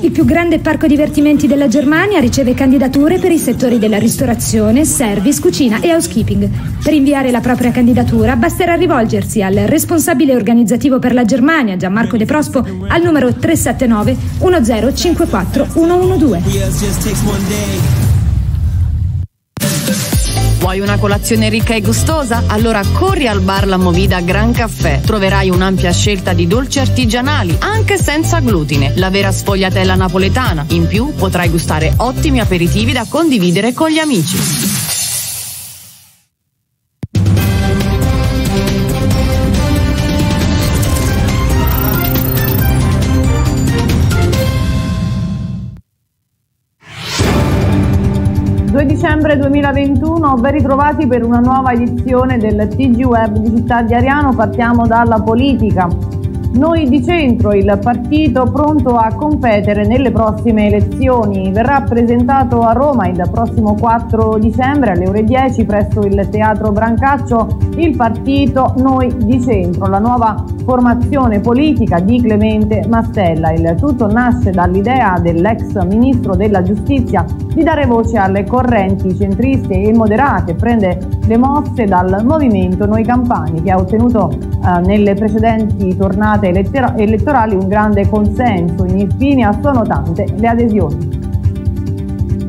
Il più grande parco divertimenti della Germania riceve candidature per i settori della ristorazione, service, cucina e housekeeping. Per inviare la propria candidatura basterà rivolgersi al responsabile organizzativo per la Germania, Gianmarco De Prospo, al numero 379 1054 112. Vuoi una colazione ricca e gustosa? Allora corri al bar La Movida Gran Caffè. Troverai un'ampia scelta di dolci artigianali, anche senza glutine. La vera sfogliatella napoletana. In più potrai gustare ottimi aperitivi da condividere con gli amici. 2 dicembre 2021, ben ritrovati per una nuova edizione del TG Web di Città di Ariano. Partiamo dalla politica. Noi di centro, il partito pronto a competere nelle prossime elezioni, verrà presentato a Roma il prossimo 4 dicembre alle ore 10 presso il Teatro Brancaccio il partito Noi di centro, la nuova formazione politica di Clemente Mastella. Il tutto nasce dall'idea dell'ex ministro della giustizia di dare voce alle correnti centriste e moderate prende le mosse dal movimento Noi Campani che ha ottenuto eh, nelle precedenti tornate elettorali un grande consenso, infine sono tante le adesioni.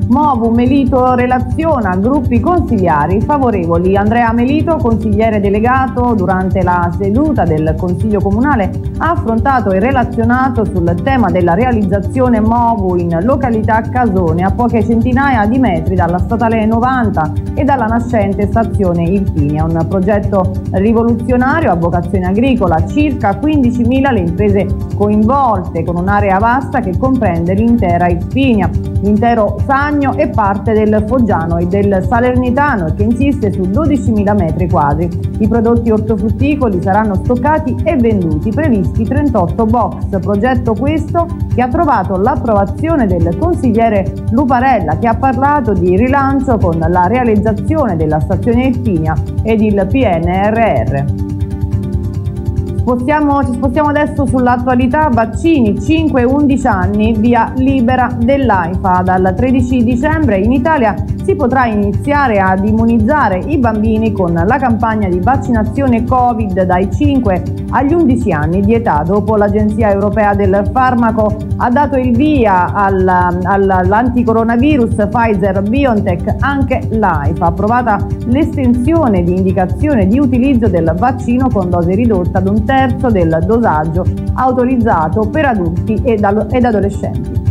Movu Melito relaziona gruppi consigliari favorevoli. Andrea Melito, consigliere delegato, durante la seduta del Consiglio Comunale ha affrontato e relazionato sul tema della realizzazione Movu in località Casone, a poche centinaia di metri dalla statale 90 e dalla nascente stazione Irpinia. Un progetto rivoluzionario a vocazione agricola, circa 15.000 le imprese coinvolte, con un'area vasta che comprende l'intera Irpinia, l'intero Sagno Stagno e parte del Foggiano e del Salernitano che insiste su 12.000 metri quadri. I prodotti ortofrutticoli saranno stoccati e venduti, previsti 38 box. Progetto questo che ha trovato l'approvazione del consigliere Luparella che ha parlato di rilancio con la realizzazione della stazione Irpinia ed il PNRR. Spostiamo, ci spostiamo adesso sull'attualità vaccini 5-11 anni via libera dell'AIFA. Dal 13 dicembre in Italia si potrà iniziare ad immunizzare i bambini con la campagna di vaccinazione Covid dai 5 agli 11 anni di età. Dopo l'Agenzia Europea del Farmaco ha dato il via all'anticoronavirus Pfizer BioNTech, anche l'AIFA ha approvato l'estensione di indicazione di utilizzo del vaccino con dose ridotta ad un terzo del dosaggio autorizzato per adulti ed adolescenti.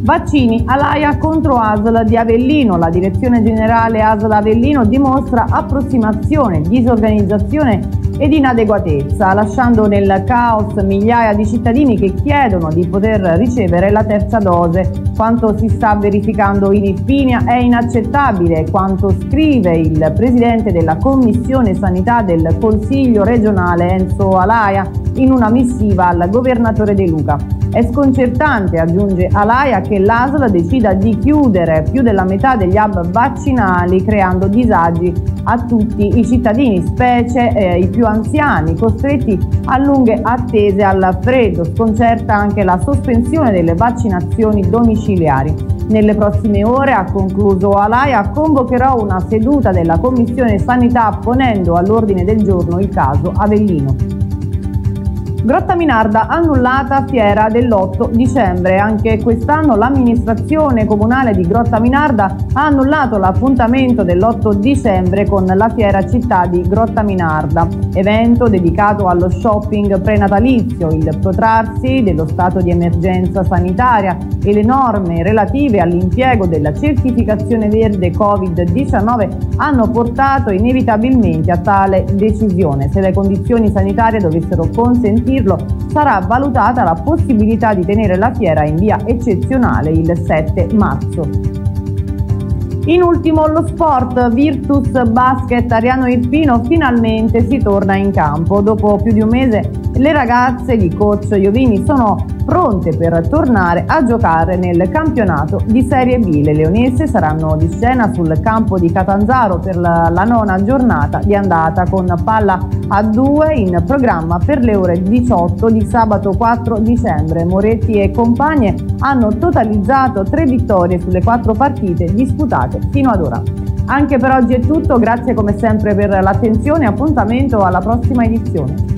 Vaccini all'AIA contro ASL di Avellino. La direzione generale ASL Avellino dimostra approssimazione, disorganizzazione ed inadeguatezza, lasciando nel caos migliaia di cittadini che chiedono di poter ricevere la terza dose. Quanto si sta verificando in Irpinia è inaccettabile, quanto scrive il presidente della Commissione Sanità del Consiglio regionale Enzo Alaia in una missiva al governatore De Luca. È sconcertante, aggiunge Alaia, che l'ASL decida di chiudere più della metà degli hub vaccinali creando disagi a tutti i cittadini, specie eh, i più anziani, costretti a lunghe attese al freddo. Sconcerta anche la sospensione delle vaccinazioni domiciliari. Nelle prossime ore, ha concluso Alaia, convocherò una seduta della Commissione Sanità ponendo all'ordine del giorno il caso Avellino. Grotta Minarda annullata fiera dell'8 dicembre. Anche quest'anno l'amministrazione comunale di Grotta Minarda ha annullato l'appuntamento dell'8 dicembre con la fiera città di Grotta Minarda, evento dedicato allo shopping prenatalizio, il protrarsi dello stato di emergenza sanitaria e le norme relative all'impiego della certificazione verde Covid-19 hanno portato inevitabilmente a tale decisione. Se le condizioni sanitarie dovessero consentire dirlo, sarà valutata la possibilità di tenere la fiera in via eccezionale il 7 marzo. In ultimo lo sport, Virtus Basket Ariano Irpino finalmente si torna in campo. Dopo più di un mese Le ragazze di coach Iovini sono pronte per tornare a giocare nel campionato di Serie B. Le leonesse saranno di scena sul campo di Catanzaro per la, la nona giornata di andata con palla a due in programma per le ore 18 di sabato 4 dicembre. Moretti e compagne hanno totalizzato tre vittorie sulle quattro partite disputate fino ad ora. Anche per oggi è tutto, grazie come sempre per l'attenzione e appuntamento alla prossima edizione.